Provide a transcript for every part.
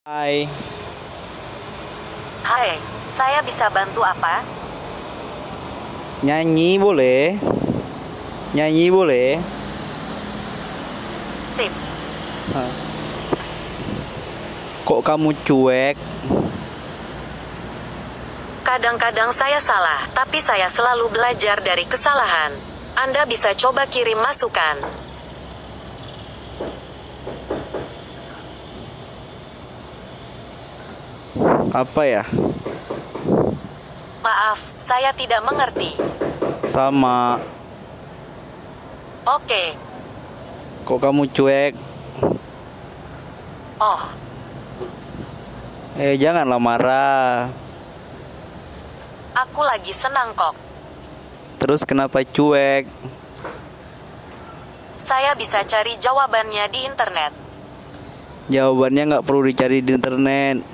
Hai, Hai, saya bisa bantu apa? nyanyi boleh? Nyanyi boleh? Sip, Kok kamu cuek? kadang-kadang saya salah, tapi saya selalu belajar dari kesalahan. Anda bisa coba kirim masukan. Apa ya? Maaf, saya tidak mengerti. Sama. Oke, Kok kamu cuek? oh, Eh, janganlah marah. aku lagi senang kok. Terus kenapa cuek? Saya bisa cari jawabannya di internet. Jawabannya nggak perlu dicari di internet.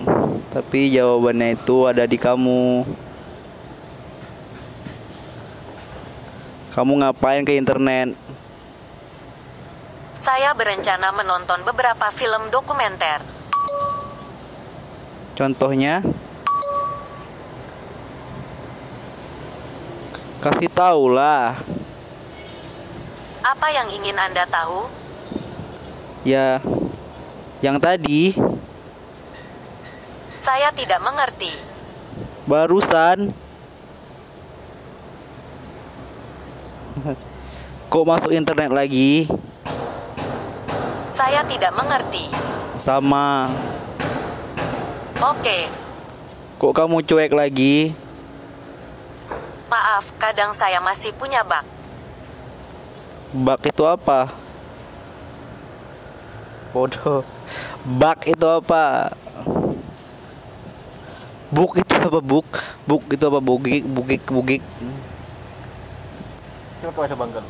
Tapi jawabannya itu ada di kamu. Kamu ngapain ke internet? Saya berencana menonton beberapa film dokumenter. Contohnya? Kasih tahu lah. Apa yang ingin Anda tahu? Ya, yang tadi Saya tidak mengerti. barusan. Kok masuk internet lagi? Saya tidak mengerti. Sama. Oke, Kok kamu cuek lagi? maaf, kadang saya masih punya bug. Bak itu apa? Bodoh. Bak itu apa? Buk itu apa buk? Buk itu apa bugik bugik bugik? Coba bahasa Bangkal.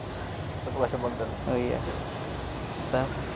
Coba bahasa Bangkal. Oh iya. Bentar.